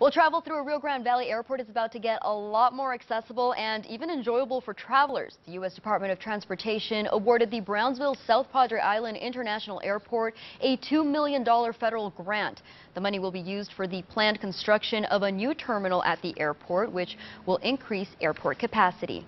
Well, travel through a Rio Grande Valley airport is about to get a lot more accessible and even enjoyable for travelers. The U.S. Department of Transportation awarded the Brownsville South Padre Island International Airport a $2 million federal grant. The money will be used for the planned construction of a new terminal at the airport, which will increase airport capacity.